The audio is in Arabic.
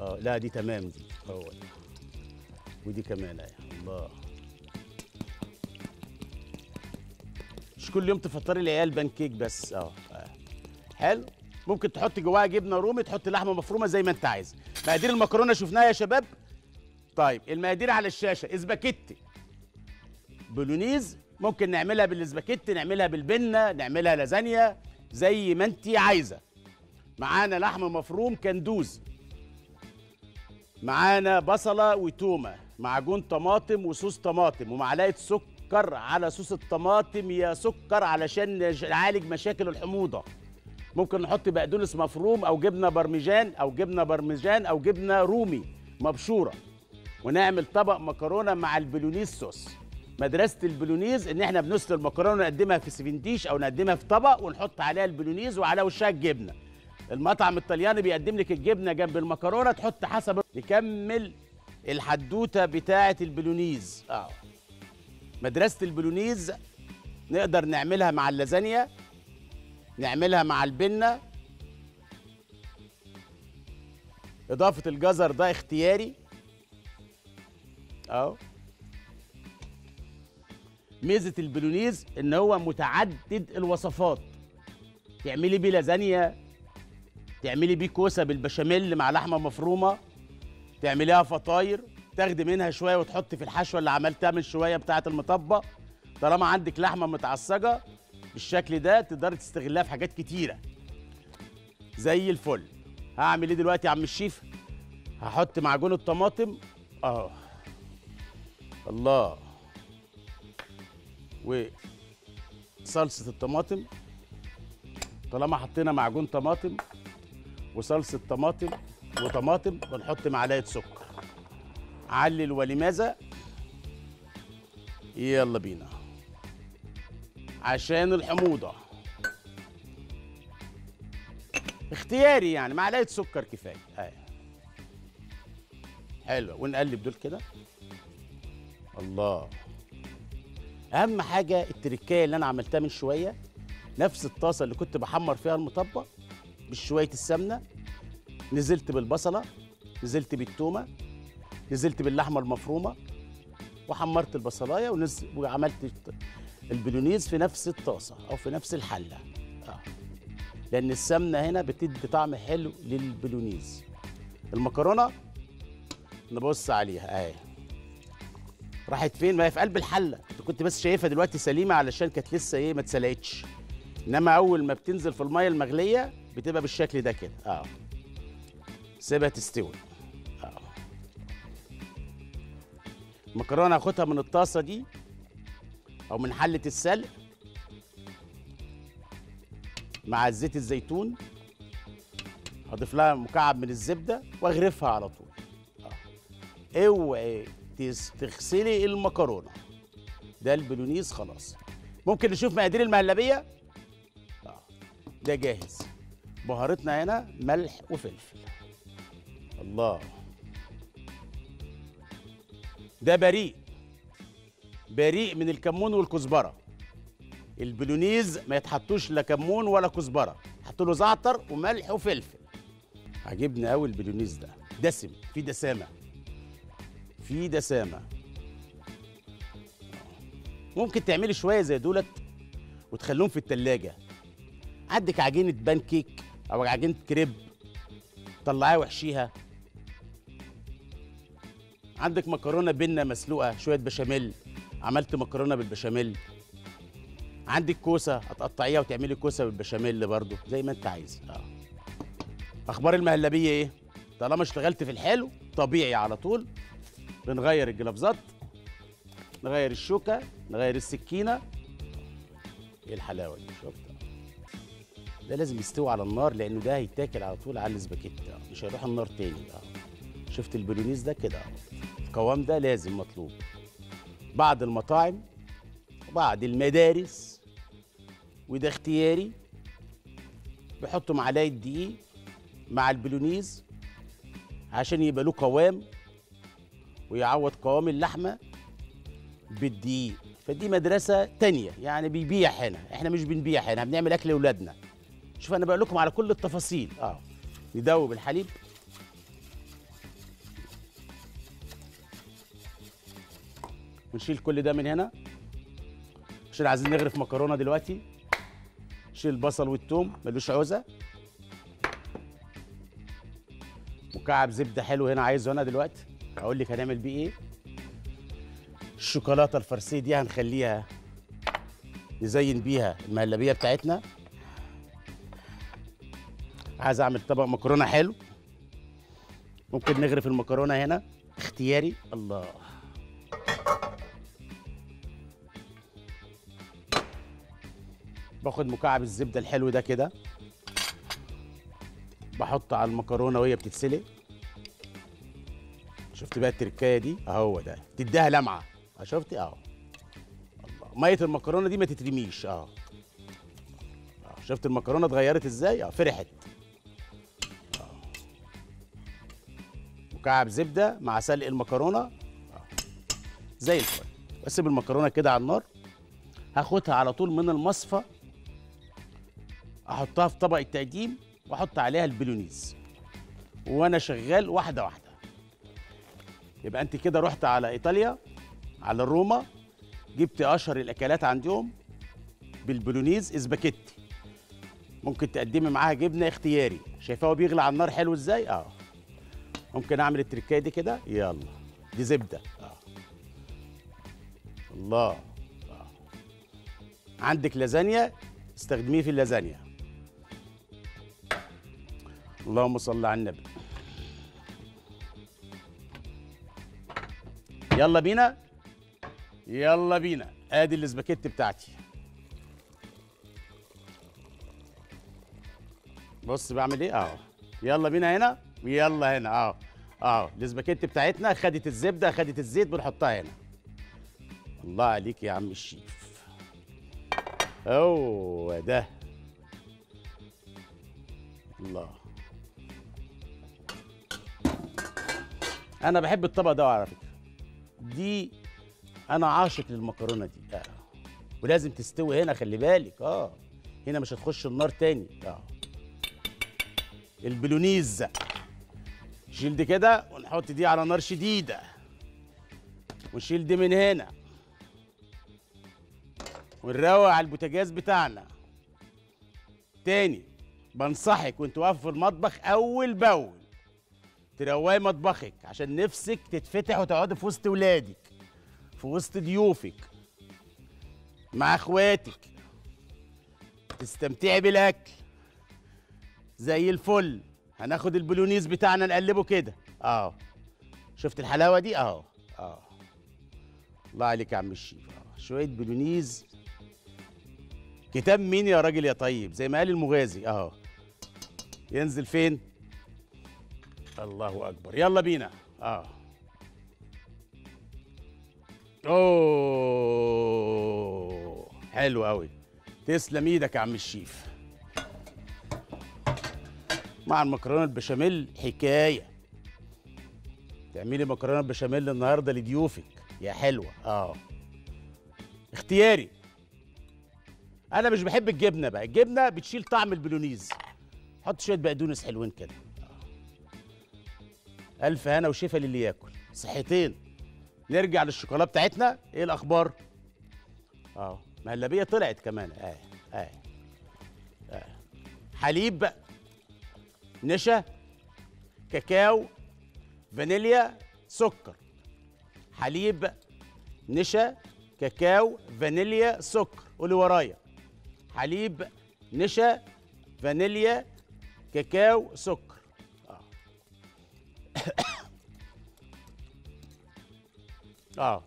آه لا دي تمام دي. ده. ودي كمان أهي. الله. مش كل يوم تفطري العيال بانكيك بس. آه. حلو. ممكن تحط جواها جبنة رومي تحط لحمة مفرومة زي ما انت عايز. مقادير المكرونة شفناها يا شباب؟ طيب المقادير على الشاشة. اسباجيتي بولونيز ممكن نعملها بالاسباجيتي نعملها بالبنة نعملها لازانيا زي ما انت عايزة. معانا لحم مفروم كندوز. معانا بصلة وتومة معجون طماطم وصوص طماطم ومعلقة سكر على صوص الطماطم يا سكر علشان نعالج مشاكل الحموضة. ممكن نحط بقدونس مفروم أو جبنة برمجان أو جبنة برمجان أو جبنة رومي مبشورة. ونعمل طبق مكرونة مع البولونيز صوص. مدرسة البولونيز إن إحنا بنسلق المكرونة نقدمها في serving dish أو نقدمها في طبق ونحط عليها البولونيز وعلى وشها الجبنة. المطعم الطلياني بيقدم لك الجبنة جنب المكرونة تحط حسب نكمل الحدوتة بتاعة البولونيز. آه. مدرسة البولونيز نقدر نعملها مع اللازانيا نعملها مع البنة. إضافة الجزر ده اختياري. اهو ميزة البولونيز إن هو متعدد الوصفات. تعملي بيه لازانيا تعملي بيه كوسة بالبشاميل مع لحمة مفرومة تعمليها فطاير تاخدي منها شوية وتحطي في الحشوة اللي عملتها من شوية بتاعة المطبق طالما عندك لحمة متعصجة بالشكل ده تقدري تستغلها في حاجات كتيرة. زي الفل. هعمل إيه دلوقتي يا عم الشيف؟ هحط معجون الطماطم. آه. الله. وصلصه الطماطم. طالما حطينا معجون طماطم وصلصة طماطم وطماطم بنحط معلقة سكر. علل ولماذا يلا بينا. عشان الحموضة. اختياري يعني معلقة سكر كفاية. اهي حلو ونقلب دول كده. الله. أهم حاجة التركاية اللي أنا عملتها من شوية. نفس الطاسة اللي كنت بحمر فيها المطبق. بشوية السمنة نزلت بالبصلة نزلت بالتومة نزلت باللحمة المفرومة وحمرت البصلاية ونز... وعملت البولونيز في نفس الطاسة أو في نفس الحلة. آه. لأن السمنة هنا بتدي طعم حلو للبولونيز المكرونة نبص عليها أهي. راحت فين؟ ما هي في قلب الحلة. أنت كنت بس شايفها دلوقتي سليمة علشان كانت لسه إيه ما اتسلقتش. إنما أول ما بتنزل في المية المغلية بتبقى بالشكل ده كده. آه. سيبها تستوي آه. المكرونه هاخدها من الطاسة دي أو من حلة السلق مع زيت الزيتون. هضيف لها مكعب من الزبدة وأغرفها على طول. آه. اوعي تغسلي المكرونة. ده البولونيز خلاص. ممكن نشوف مقادير المهلبية؟ آه. ده جاهز. بهارتنا هنا ملح وفلفل. الله. ده بريء. بريء من الكمون والكزبرة. البولونيز ما يتحطوش لا كمون ولا كزبرة. حط له زعتر وملح وفلفل. عجبني قوي البولونيز ده. دسم. في دسامة. في دسامة. ممكن تعملي شوية زي دولت وتخليهم في التلاجة. عندك عجينة بان كيك أو عجينه كريب طلعيها واحشيها عندك مكرونة بنه مسلوقة شوية بشاميل. عملت مكرونة بالبشاميل. عندك كوسة هتقطعيها وتعملي كوسة بالبشاميل برضو زي ما انت عايز. آه. أخبار المهلبية إيه؟ طالما اشتغلت في الحلو طبيعي على طول. بنغير الجلافزات نغير الشوكة نغير السكينة. إيه الحلاوة دي؟ شفت ده لازم يستوي على النار لأنه ده هيتاكل على طول على الاسباجيتي آه، مش هيروح النار تاني. آه. شفت البولونيز ده كده. القوام ده لازم مطلوب. بعض المطاعم وبعض المدارس وده اختياري. بيحطوا معلقه دقيق مع البولونيز عشان يبقى له قوام ويعوض قوام اللحمة بالدقيق. فدي مدرسة تانية يعني بيبيع هنا. إحنا مش بنبيع هنا بنعمل أكل لأولادنا. شوف أنا بقول لكم على كل التفاصيل. آه. ندوب الحليب. ونشيل كل ده من هنا. عشان عايزين نغرف مكرونة دلوقتي. نشيل البصل والثوم ملوش عوزة. مكعب زبدة حلو هنا عايزه أنا دلوقتي. أقول لك هنعمل بيه إيه. الشوكولاتة الفرسية دي هنخليها نزين بيها المهلبية بتاعتنا. عايز اعمل طبق مكرونه حلو. ممكن نغرف المكرونه هنا. اختياري الله. باخد مكعب الزبده الحلو ده كده. بحطه على المكرونه وهي بتتسلق. شفت بقى التركايه دي؟ اهو ده. تديها لمعة. آه شفتي؟ اهو. مية المكرونه دي ما تترميش. آه آه، شفت المكرونه اتغيرت إزاي؟ آه فرحت. مكعب زبدة مع سلق المكرونة. زي الفل. واسيب المكرونه كده على النار. هاخدها على طول من المصفى. احطها في طبق التقديم وأحط عليها البلونيز وأنا شغال واحدة واحدة. يبقى أنت كده رحت على إيطاليا على روما جبت أشهر الأكلات عندهم بالبولونيز اسباجيتي ممكن تقدمي معاها جبنة اختياري. شايفاه بيغلى على النار حلو إزاي؟ آه. ممكن أعمل التركايه دي كده؟ يلا. دي زبدة. آه الله. آه. عندك لازانيا؟ استخدميه في اللازانيا. اللهم صل على النبي. يلا بينا. يلا بينا. ادي الاسباجيتي بتاعتي. بص بعمل إيه؟ اهو. يلا بينا هنا. ويلا هنا اهو اهو الاسباجيتي بتاعتنا خدت الزبدة خدت الزيت بنحطها هنا. الله عليك يا عم الشيف. هو ده. الله. أنا بحب الطبق ده على فكرة. دي أنا عاشق للمكرونة دي. آه. ولازم تستوي هنا خلي بالك. آه. هنا مش هتخش النار تاني. آه. البلونيز شيل دي كده ونحط دي على نار شديدة. ونشيل دي من هنا. ونروق على البوتاجاز بتاعنا. تاني بنصحك وانت واقف في المطبخ أول بأول تروقي مطبخك عشان نفسك تتفتح وتقعدي في وسط ولادك في وسط ضيوفك مع اخواتك. تستمتعي بالأكل. زي الفل. هناخد البولونيز بتاعنا نقلبه كده. آه. شفت الحلاوة دي؟ اهو آه. الله عليك يا عم الشيف. آه. شوية بولونيز. كتاب مين يا راجل يا طيب؟ زي ما قال المغازي. اهو ينزل فين؟ الله أكبر. يلا بينا. آه. أوه. حلو قوي تسلم إيدك يا عم الشيف. مع المكرونة البشاميل حكاية. تعملي مكرونة بشاميل النهارده لضيوفك. يا حلوة. آه. اختياري. أنا مش بحب الجبنة بقى. الجبنة بتشيل طعم البولونيز. حط شوية بقدونس حلوين كده. ألف هنا وشفا للي ياكل. صحتين. نرجع للشوكولاته بتاعتنا. إيه الأخبار؟ آه. مهلبيه طلعت كمان. آه. آه. آه. حليب بقى. نشا كاكاو فانيليا سكر. حليب نشا كاكاو فانيليا سكر. قولي ورايا. حليب نشا فانيليا كاكاو سكر. آه. آه.